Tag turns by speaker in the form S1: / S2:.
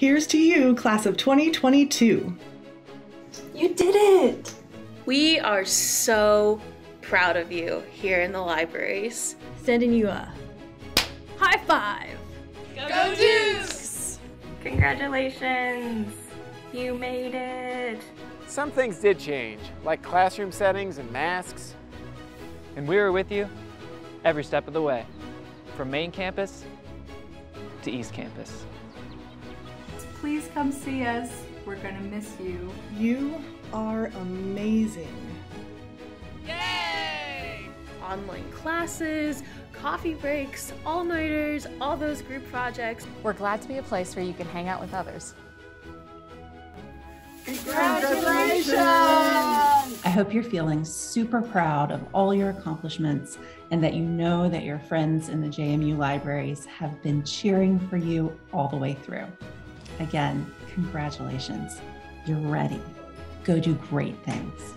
S1: Here's to you, class of 2022.
S2: You did it!
S3: We are so proud of you here in the libraries.
S4: Sending you a high five.
S3: Go, Go Dukes!
S2: Congratulations! You made it!
S5: Some things did change, like classroom settings and masks.
S6: And we were with you every step of the way, from main campus to East Campus.
S7: Please come see us. We're gonna miss you.
S1: You are amazing.
S3: Yay! Online classes, coffee breaks, all-nighters, all those group projects.
S8: We're glad to be a place where you can hang out with others.
S9: Congratulations!
S10: I hope you're feeling super proud of all your accomplishments and that you know that your friends in the JMU libraries have been cheering for you all the way through. Again, congratulations. You're ready. Go do great things.